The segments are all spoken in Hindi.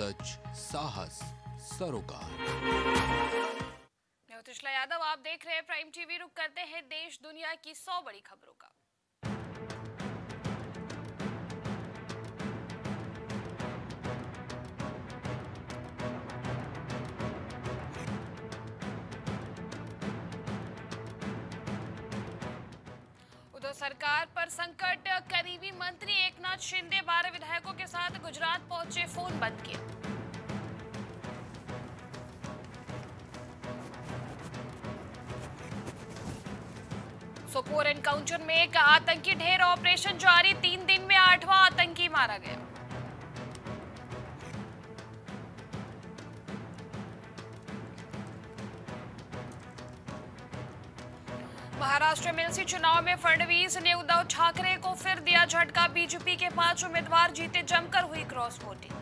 सच, साहस, सरोकार। मैं उत्तृष्णा यादव, आप देख रहे हैं प्राइम टीवी रुक करते हैं देश दुनिया की सौ बड़ी खबरों का। सरकार पर संकट, करीबी मंत्री एकनाथ शिंदे बारह विधायकों के साथ गुजरात पहुँचे फ़ोन बंद किए। सोपोर एनकाउंटर में एक आतंकी ढेर ऑपरेशन जारी, तीन दिन में आठवां आतंकी मारा गया। महाराष्ट्र में एमएलसी चुनाव में फडणवीस ने उद्धव ठाकरे को फिर दिया झटका। बीजेपी के पाँच उम्मीदवार जीते जमकर हुई क्रॉस वोटिंग।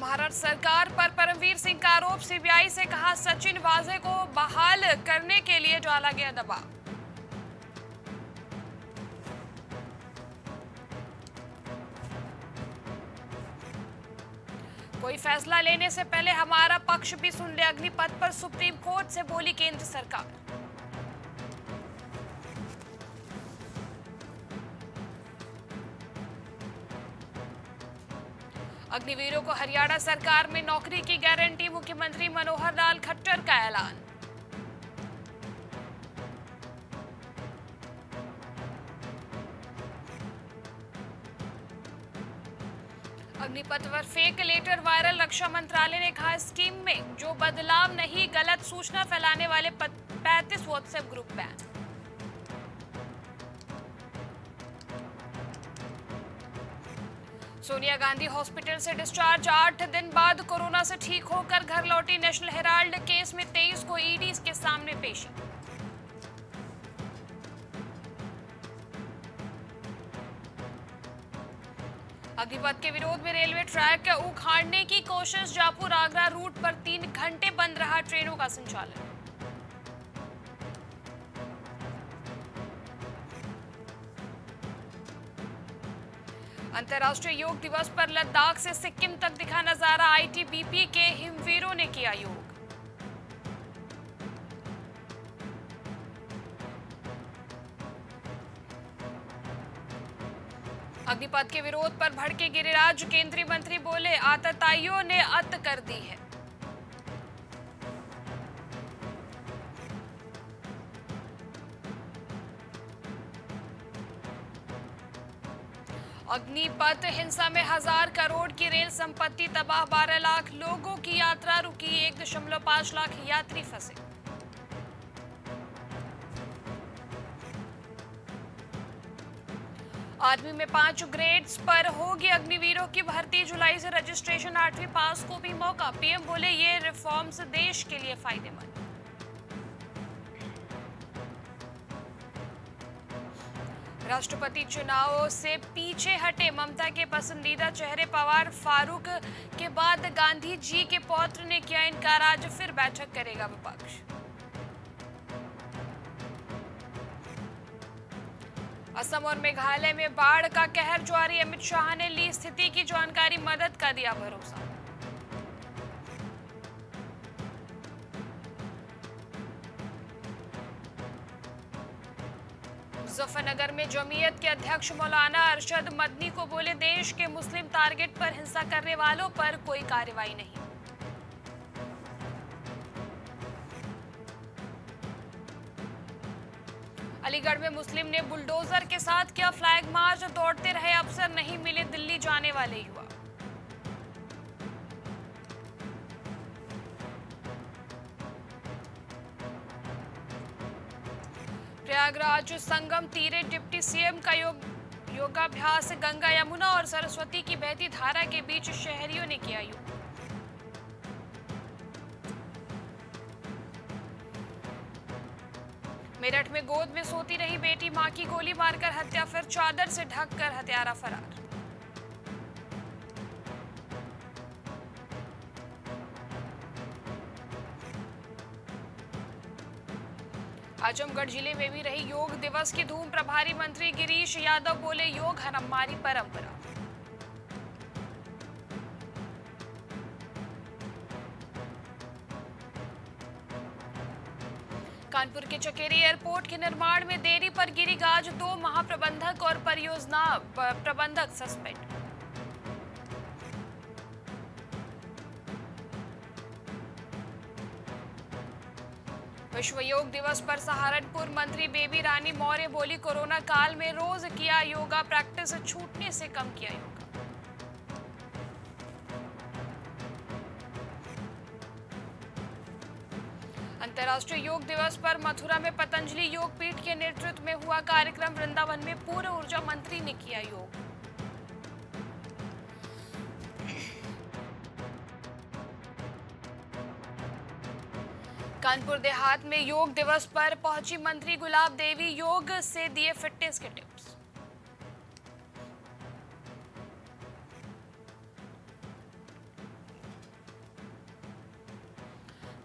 महाराष्ट्र सरकार पर परमवीर सिंह का आरोप, सीबीआई से कहा, सचिन वाजे को बहाल करने के लिए डाला गया दबाव। फैसला लेने से पहले हमारा पक्ष भी सुन ले अग्निपथ पर सुप्रीम कोर्ट से बोली केंद्र सरकार। अग्निवीरों को हरियाणा सरकार में नौकरी की गारंटी, मुख्यमंत्री मनोहर लाल खट्टर का ऐलान। पर फेक, लेटर वायरल, रक्षा मंत्रालय ने कहा स्कीम में जो बदलाव नहीं, गलत सूचना फैलाने वाले पैंतीस WhatsApp group ban. Sonia Gandhi hospital से डिस्चार्ज, आठ दिन बाद कोरोना से ठीक होकर घर लौटी नेशनल हेराल्ड, केस में तेईस को ईडी के सामने पेशी। अग्निपथ के विरोध में रेलवे ट्रैक उखाड़ने की कोशिश, जापुर आगरा रूट पर तीन घंटे बंद रहा ट्रेनों का संचालन। अंतर्राष्ट्रीय योग दिवस पर लद्दाख से सिक्किम तक दिखा नज़ारा, आईटीबीपी के हिमवीरों ने किया योग। अग्निपथ के विरोध पर भड़के गिरिराज, केंद्रीय मंत्री बोले, आतताइयों ने अत कर दी है। अग्निपथ हिंसा में हज़ार करोड़ की रेल संपत्ति, तबाह बारह लाख लोगों की यात्रा रुकी, एक दशमलव पाँच लाख यात्री फंसे। आर्मी में पाँच ग्रेड्स पर होगी अग्निवीरों की भर्ती। जुलाई से रजिस्ट्रेशन आठवीं पास को भी मौका। पीएम बोले, ये रिफॉर्म्स देश के लिए फ़ायदेमंद। राष्ट्रपति चुनाव से पीछे हटे ममता के पसंदीदा चेहरे पवार फारूक के बाद गांधी जी के पौत्र ने किया इनकार आज फिर बैठक करेगा विपक्ष। असम और मेघालय में बाढ़ का कहर जारी। अमित शाह ने ली स्थिति की जानकारी, मदद का दिया भरोसा। मुजफ्फरनगर में जमीयत के अध्यक्ष मौलाना अरशद मदनी को बोले, देश के मुस्लिम टारगेट पर हिंसा करने वालों पर कोई कार्रवाई नहीं। अलीगढ़ में मुस्लिम ने बुलडोजर के साथ किया फ्लैग मार्च, दौड़ते रहे, अफसर नहीं मिले दिल्ली जाने वाले युवा। प्रयागराज संगम तीरे डिप्टी सीएम का योग, योगाभ्यास, गंगा यमुना और सरस्वती की बहती धारा के बीच शहरियों ने किया योग। मेरठ में गोद में सोती रही बेटी माँ की गोली मारकर हत्या, फिर चादर से ढककर हत्यारा फरार। आजमगढ़ ज़िले में भी रही योग दिवस की धूम प्रभारी मंत्री गिरीश यादव बोले, योग हमारी परंपरा। कानपुर के चकेरी एयरपोर्ट के निर्माण में देरी पर गिरी गाज, दो महाप्रबंधक और परियोजना प्रबंधक सस्पेंड। विश्व योग दिवस पर सहारनपुर मंत्री बेबी रानी मौर्य बोली, कोरोना काल में रोज किया योगा, प्रैक्टिस छूटने से कम किया योगा। अंतर्राष्ट्रीय योग दिवस पर मथुरा में पतंजलि योग पीठ के नेतृत्व में हुआ कार्यक्रम। वृंदावन में पूर्व ऊर्जा मंत्री ने किया योग। कानपुर देहात में योग दिवस पर पहुँची मंत्री गुलाब देवी योग से दिए फिटनेस के टिप्स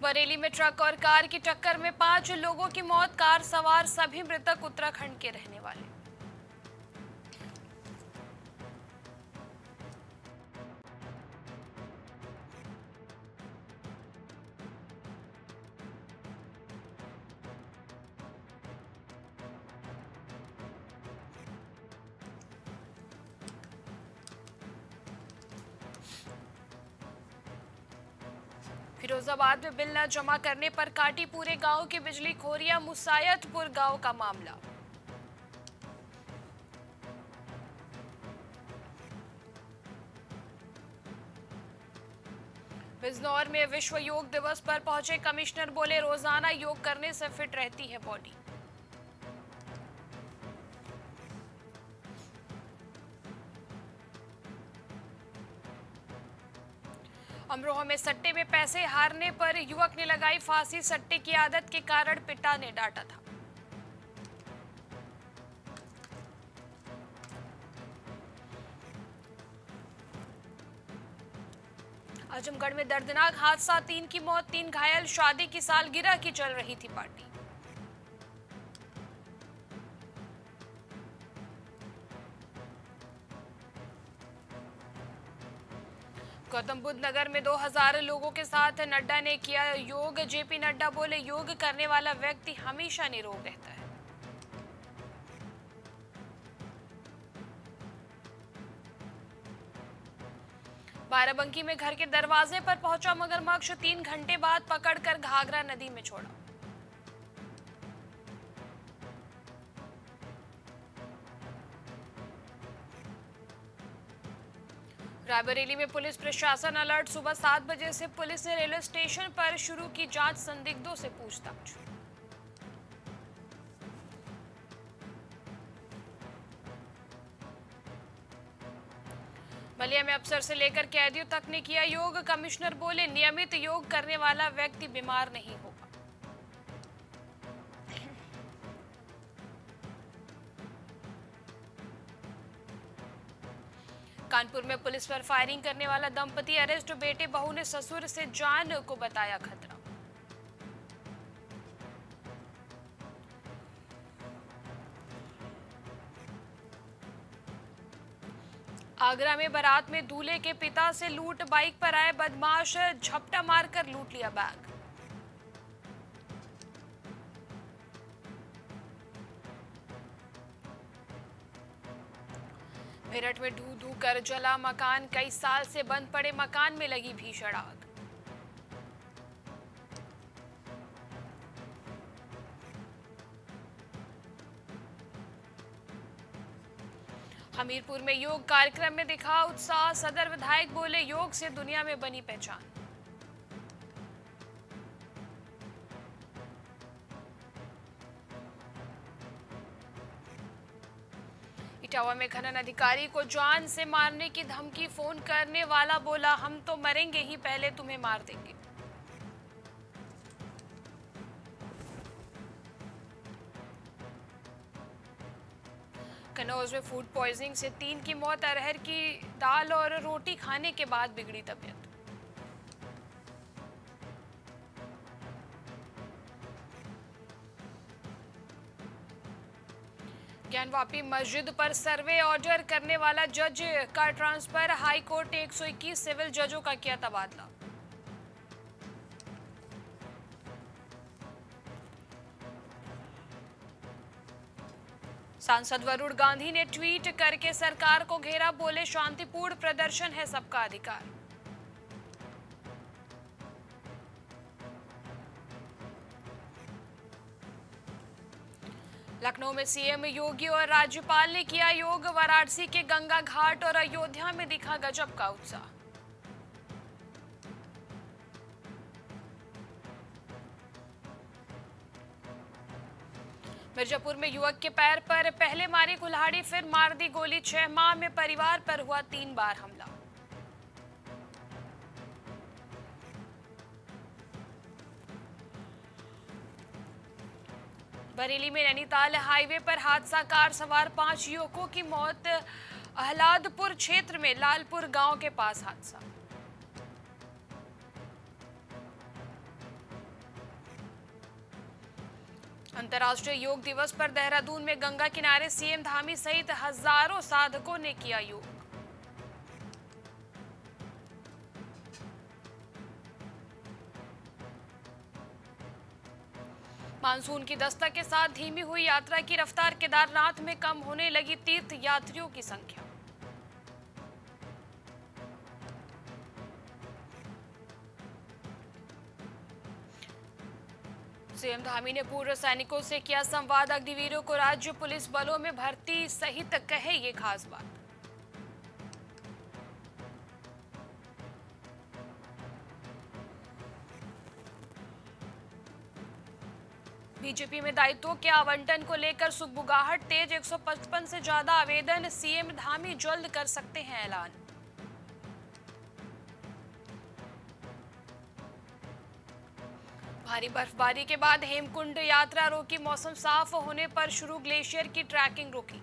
बरेली में ट्रक और कार की टक्कर में पाँच लोगों की मौत। कार सवार सभी मृतक उत्तराखंड के रहने वाले। बिल न जमा करने पर काटी पूरे गाँव की बिजली खोरिया, मुसायतपुर गाँव का मामला। बिजनौर में विश्व योग दिवस पर पहुँचे कमिश्नर बोले, रोज़ाना योग करने से फिट रहती है बॉडी। अमरोहा में सट्टे में पैसे हारने पर युवक ने लगाई फांसी, सट्टे की आदत के कारण पिता ने डांटा था। आजमगढ़ में दर्दनाक हादसा, तीन की मौत, तीन घायल, शादी की सालगिरह की चल रही थी पार्टी। बुद्ध नगर में 2000 लोगों के साथ नड्डा ने किया योग। जेपी नड्डा बोले, योग करने वाला व्यक्ति हमेशा निरोग रहता है। बाराबंकी में घर के दरवाजे पर पहुँचा मगरमच्छ। तीन घंटे बाद पकड़कर घाघरा नदी में छोड़ा। रायबरेली में पुलिस प्रशासन अलर्ट। सुबह सात बजे से पुलिस ने रेलवे स्टेशन पर शुरू की जाँच, संदिग्धों से पूछताछ। बलिया में अफसर से लेकर कैदियों तक ने किया योग। कमिश्नर बोले, नियमित योग करने वाला व्यक्ति बीमार नहीं। कानपुर में पुलिस पर फायरिंग करने वाला दंपति अरेस्ट, बेटे, बहू ने ससुर से जान को बताया खतरा। आगरा में बारात में दूल्हे के पिता से लूट, बाइक पर आए बदमाश, झपटा मारकर लूट लिया बैग। मेरठ में ढू जला मकान, कई साल से बंद पड़े मकान में लगी भीषण आग। हमीरपुर में योग कार्यक्रम में दिखा उत्साह, सदर विधायक बोले, योग से दुनिया में बनी पहचान। इटावा में खनन अधिकारी को जान से मारने की धमकी, फ़ोन करने वाला बोला, हम तो मरेंगे ही पहले, तुम्हें मार देंगे। कनौज में फ़ूड पॉइजनिंग से तीन की मौत, अरहर की दाल और रोटी खाने के बाद बिगड़ी तबीयत। डिज़ाइन वापी मस्जिद पर सर्वे ऑर्डर करने वाला जज का ट्रांसफ़र हाई कोर्ट ने 121 सिविल जजों का किया तबादला। सांसद वरुण गांधी ने ट्वीट करके सरकार को घेरा, बोले, शांतिपूर्ण प्रदर्शन है सबका अधिकार। में सीएम योगी और राज्यपाल ने किया योग। वाराणसी के गंगा घाट और अयोध्या में दिखा गजब का उत्साह। मिर्जापुर में युवक के पैर पर पहले मारी कुल्हाड़ी, फिर मार दी गोली। छह माह में परिवार पर हुआ तीन बार हमला। बरेली में नैनीताल हाईवे पर हादसा, कार सवार पाँच युवकों की मौत अहलादपुर क्षेत्र में लालपुर गाँव के पास हादसा। अंतर्राष्ट्रीय योग दिवस पर देहरादून में गंगा किनारे सीएम धामी सहित हज़ारों साधकों ने किया योग। मानसून की दस्तक के साथ धीमी हुई यात्रा की रफ्तार केदारनाथ में कम होने लगी तीर्थ यात्रियों की संख्या। सीएम धामी ने पूर्व सैनिकों से किया संवाद, अग्निवीरों को राज्य पुलिस बलों में भर्ती सहित कहे ये खास बात। बीजेपी में दायित्व के आवंटन को लेकर सुखबुगाहट तेज 155 से ज़्यादा आवेदन, सीएम धामी जल्द कर सकते हैं ऐलान। भारी बर्फबारी के बाद हेमकुंड यात्रा रोकी, मौसम साफ़ होने पर शुरू ग्लेशियर की ट्रैकिंग रोकी।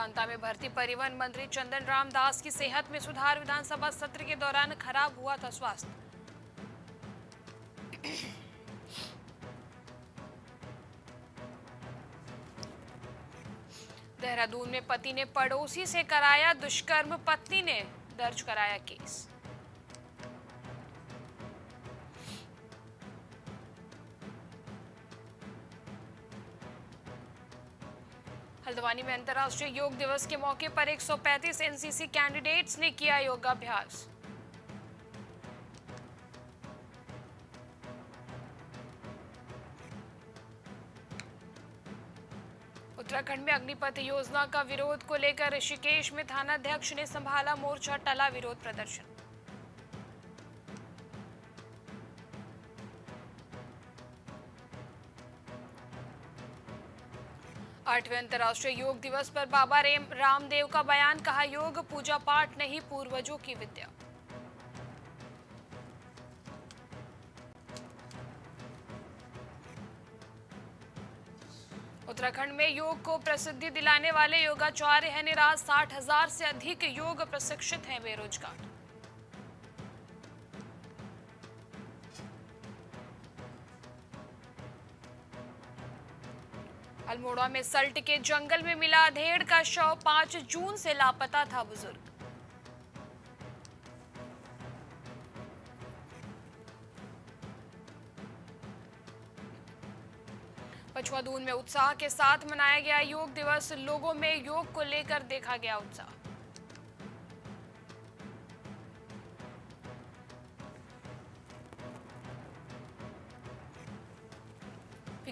मेदांता में भर्ती परिवहन मंत्री चंदन राम दास की सेहत में सुधार विधानसभा सत्र के दौरान खराब हुआ था स्वास्थ्य। देहरादून में पति ने पड़ोसी से कराया दुष्कर्म, पत्नी ने दर्ज कराया केस। हल्द्वानी में अंतर्राष्ट्रीय योग दिवस के मौके पर 135 एनसीसी कैंडिडेट्स ने किया योगाभ्यास। उत्तराखंड में अग्निपथ योजना का विरोध को लेकर ऋषिकेश में थानाध्यक्ष ने संभाला मोर्चा, टला विरोध प्रदर्शन। आठवें अंतर्राष्ट्रीय योग दिवस पर बाबा रेम, रामदेव का बयान, कहा, योग, पूजा पाठ नहीं, पूर्वजों की विद्या। उत्तराखंड में योग को प्रसिद्धि दिलाने वाले योगाचार्य है निराज साठ हज़ार से अधिक योग प्रशिक्षित हैं, बेरोजगार। अल्मोड़ा में सल्ट के जंगल में मिला अधेड़ का शव। पाँच जून से लापता था बुज़ुर्ग। पछुआ दून में उत्साह के साथ मनाया गया योग दिवस। लोगों में योग को लेकर देखा गया उत्साह।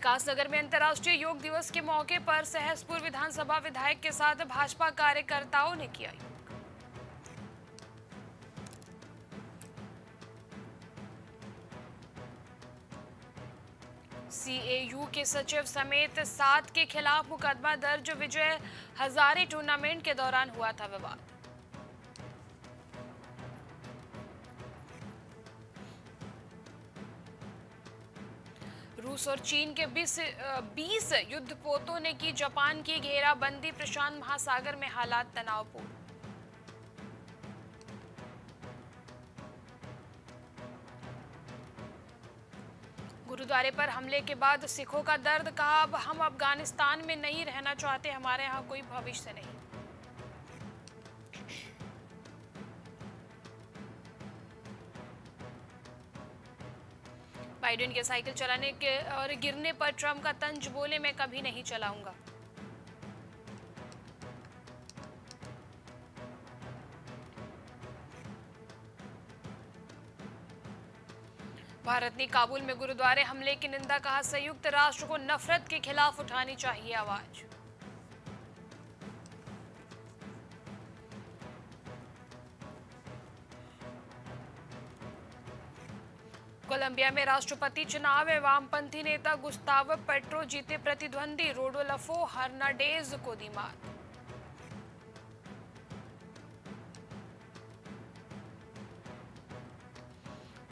विकासनगर में अंतर्राष्ट्रीय योग दिवस के मौके पर सहसपुर विधानसभा विधायक के साथ भाजपा कार्यकर्ताओं ने किया सीएयू के सचिव समेत सात के खिलाफ मुकदमा दर्ज, विजय हजारे टूर्नामेंट के दौरान हुआ था विवाद। रूस और चीन के बीस बीस युद्धपोतों ने की जापान की घेराबंदी प्रशांत महासागर में हालात तनावपूर्ण। गुरुद्वारे पर हमले के बाद सिखों का दर्द, कहा, अब हम अफ़गानिस्तान में नहीं रहना चाहते, हमारे यहाँ कोई भविष्य नहीं। बाइडेन के साइकिल चलाने के और गिरने पर ट्रंप का तंज बोले, मैं कभी नहीं चलाऊँगा। भारत ने काबुल में गुरुद्वारे हमले की निंदा कहा, संयुक्त राष्ट्र को नफरत के खिलाफ उठानी चाहिए आवाज़। कोलंबिया में राष्ट्रपति चुनाव में वामपंथी नेता गुस्ताव पेट्रो जीते प्रतिद्वंदी रोडोलफो हर्नाडेज को दी मात।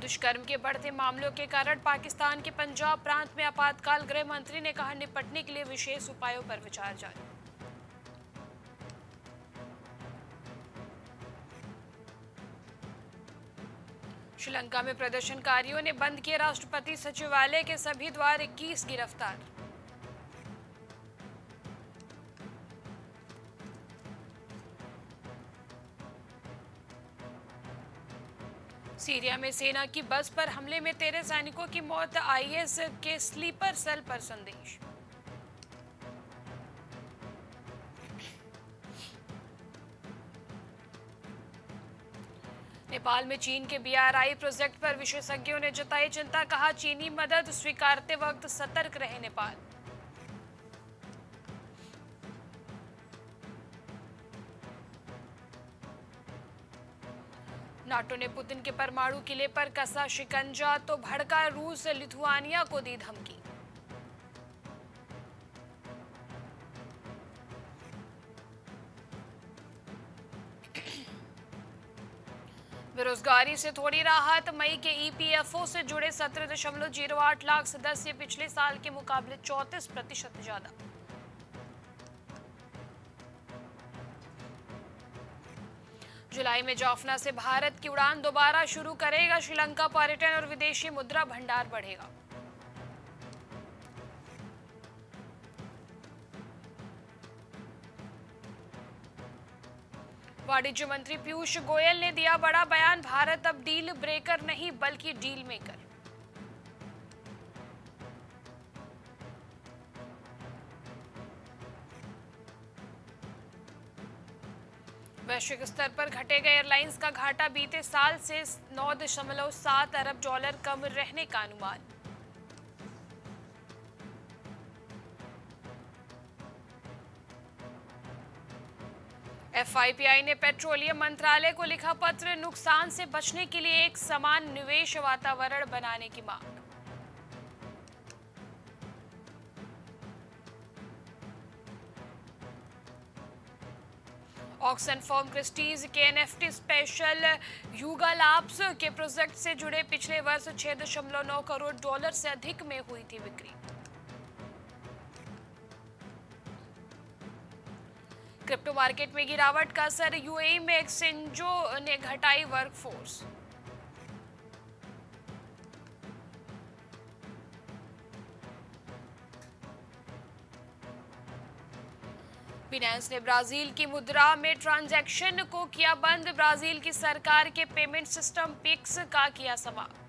दुष्कर्म के बढ़ते मामलों के कारण पाकिस्तान के पंजाब प्रांत में आपातकाल गृह मंत्री ने कहा, निपटने के लिए विशेष उपायों पर विचार जारी। श्रीलंका में प्रदर्शनकारियों ने बंद किए राष्ट्रपति सचिवालय के सभी द्वार 21 गिरफ़्तार सीरिया में सेना की बस पर हमले में तेरह सैनिकों की मौत आईएस के स्लीपर सेल पर संदेश। नेपाल में चीन के बीआरआई प्रोजेक्ट पर विशेषज्ञों ने जताई चिंता कहा, चीनी मदद स्वीकारते वक्त सतर्क रहे नेपाल। नाटो ने पुतिन के परमाणु किले पर कसा शिकंजा तो भड़का रूस लिथुआनिया को दी धमकी। बेरोजगारी से थोड़ी राहत, मई के ईपीएफओ से जुड़े सत्रह दशमलव ज़ीरो आठ लाख सदस्य, पिछले साल के मुकाबले चौंतीस प्रतिशत ज़्यादा। जुलाई में जाफना से भारत की उड़ान दोबारा शुरू करेगा, श्रीलंका पर्यटन और विदेशी मुद्रा भंडार बढ़ेगा। वाणिज्य मंत्री पीयूष गोयल ने दिया बड़ा बयान, भारत अब डील ब्रेकर नहीं, बल्कि डील मेकर वैश्विक स्तर पर घटे गए एयरलाइंस का घाटा बीते साल से नौ दशमलव सात अरब डॉलर कम रहने का अनुमान। एफआईपीआई ने पेट्रोलियम मंत्रालय को लिखा पत्र, नुकसान से बचने के लिए एक समान निवेश वातावरण बनाने की मांग। ऑक्सन फॉर्म क्रिस्टीज के एनएफटी स्पेशल युगा लाब्स के प्रोजेक्ट से जुड़े पिछले वर्ष छह दशमलव नौ करोड़ डॉलर से अधिक में हुई थी बिक्री। क्रिप्टो मार्केट में गिरावट का असर, यूएई में एक्सचेंजों ने घटाई वर्कफोर्स। बिनेंस ने ब्राज़ील की मुद्रा में ट्रांजैक्शन को किया बंद। ब्राज़ील की सरकार के पेमेंट सिस्टम पिक्स का किया समाप्त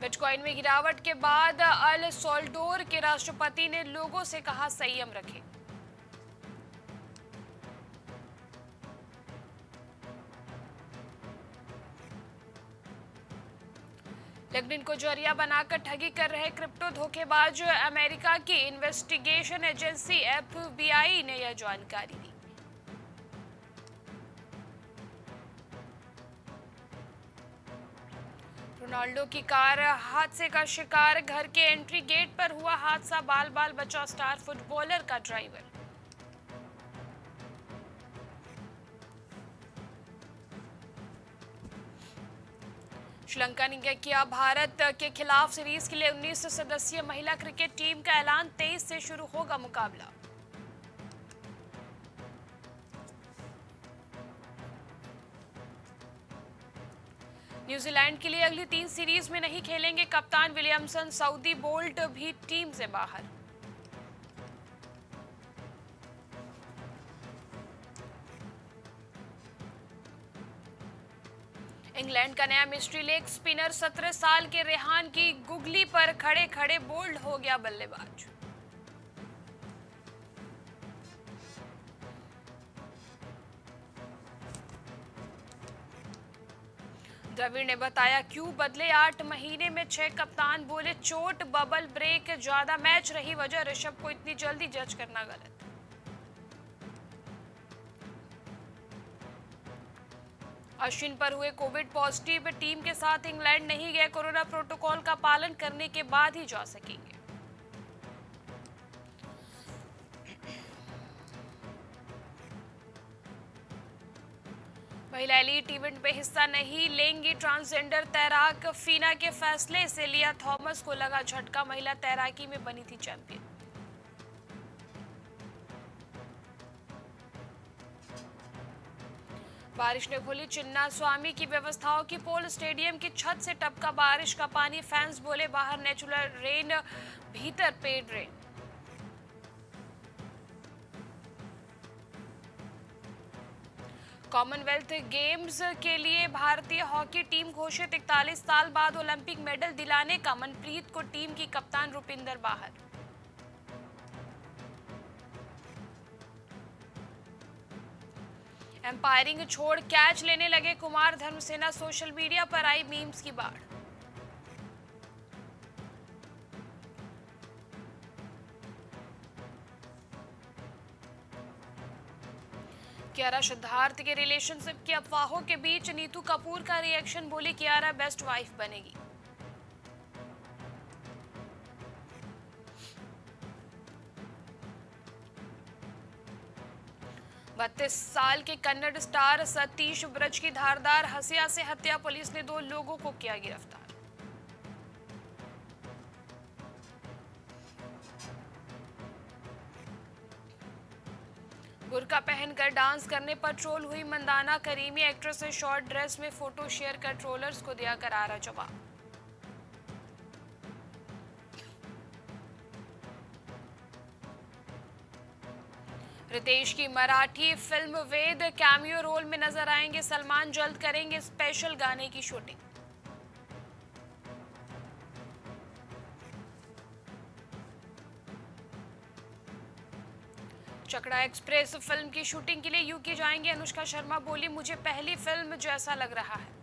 बिटकॉइन में गिरावट के बाद अल सोल्डोर के राष्ट्रपति ने लोगों से कहा, संयम रखें। लेबनिन को ज़रिया बनाकर ठगी कर रहे क्रिप्टो धोखेबाज अमेरिका की इन्वेस्टिगेशन एजेंसी एफबीआई ने यह जानकारी दी। रोनाल्डो की कार हादसे का शिकार। घर के एंट्री गेट पर हुआ हादसा। बाल बाल बचा स्टार फुटबॉलर का ड्राइवर श्रीलंका ने किया भारत के खिलाफ सीरीज़ के लिए 19 सदस्यीय महिला क्रिकेट टीम का ऐलान 23 से शुरू होगा मुकाबला। न्यूजीलैंड के लिए अगली तीन सीरीज़ में नहीं खेलेंगे कप्तान विलियमसन, सऊदी बोल्ट भी टीम से बाहर। इंग्लैंड का नया मिस्ट्री लेग स्पिनर सत्रह साल के रेहान की गुगली पर खड़े खड़े बोल्ड हो गया बल्लेबाज। द्रविड़ ने बताया, क्यों बदले आठ महीने में छह कप्तान बोले, चोट बबल ब्रेक ज़्यादा मैच रही वजह, ऋषभ को इतनी जल्दी जज करना गलत। अश्विन पर हुए कोविड पॉजिटिव टीम के साथ इंग्लैंड नहीं गए, कोरोना प्रोटोकॉल का पालन करने के बाद ही जा सकेंगे। महिला एलीट इवेंट में हिस्सा नहीं लेंगी ट्रांसजेंडर तैराक। फीना के फैसले से लिया थॉमस को लगा झटका। महिला तैराकी में बनी थी चैंपियन बारिश ने खोली चिन्ना स्वामी की व्यवस्थाओं की। पोल स्टेडियम की छत से टपका बारिश का पानी। फैंस बोले बाहर नेचुरल रेन भीतर पेड रेन कॉमनवेल्थ गेम्स के लिए भारतीय हॉकी टीम घोषित 41 साल बाद ओलंपिक मेडल दिलाने का। मनप्रीत को टीम की कप्तान रुपिंदर बाहर। एम्पायरिंग छोड़ कैच लेने लगे कुमार धर्मसेना सोशल मीडिया पर आई मीम्स की बाढ़। कियारा सिद्धार्थ के रिलेशनशिप की अफवाहों के बीच नीतू कपूर का रिएक्शन बोली, कियारा बेस्ट वाइफ बनेगी। बत्तीस साल के कन्नड़ स्टार सतीश ब्रज की धारदार हसिया से हत्या, पुलिस ने दो लोगों को किया गिरफ़्तार। बुरका पहनकर डांस करने पर ट्रोल हुई मंदाना करीमी। एक्ट्रेस ने शॉर्ट ड्रेस में फ़ोटो शेयर कर ट्रोलर्स को दिया करारा जवाब। रितेश की Marathi film Ved cameo role में नज़र आएँगे। सलमान जल्द करेंगे स्पेशल गाने की शूटिंग। चकड़ा एक्सप्रेस फ़िल्म की शूटिंग के लिए यूके जाएँगे। अनुष्का शर्मा बोली, मुझे पहली फ़िल्म जैसा लग रहा है।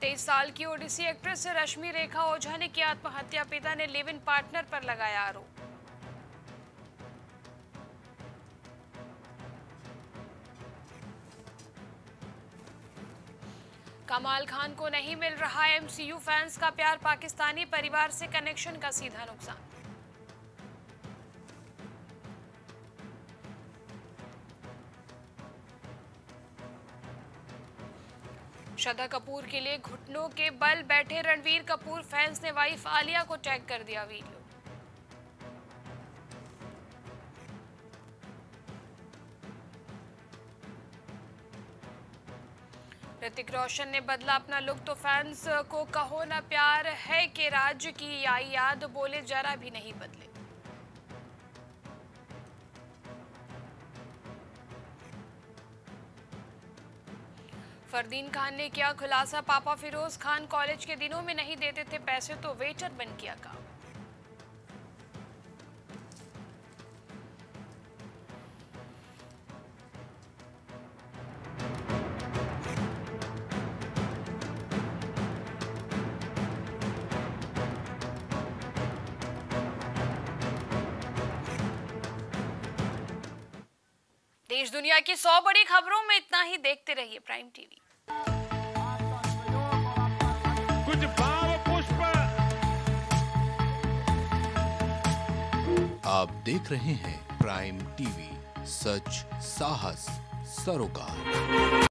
तेईस साल की ओडिसी एक्ट्रेस रश्मि रेखा ओझा ने किया आत्महत्या। पिता ने लिव इन पार्टनर पर लगाया आरोप। कमाल खान को नहीं मिल रहा एमसीयू फैंस का प्यार पाकिस्तानी परिवार से कनेक्शन का सीधा नुकसान। श्रद्धा कपूर के लिए घुटनों के बल बैठे रणवीर कपूर फैंस ने वाइफ आलिया को टैग कर दिया वीडियो। ऋतिक रोशन ने बदला अपना लुक तो फैंस को कहो ना प्यार है कि राज्य की आई याद, बोले जरा भी नहीं बदले। फरदीन खान ने किया खुलासा, पापा फिरोज खान कॉलेज के दिनों में नहीं देते थे पैसे तो वेटर बन किया काम। दुनिया की सौ बड़ी खबरों में इतना ही देखते रहिए प्राइम टीवी। कुछ भाव पुष्प। आप देख रहे हैं प्राइम टीवी सच साहस सरोकार।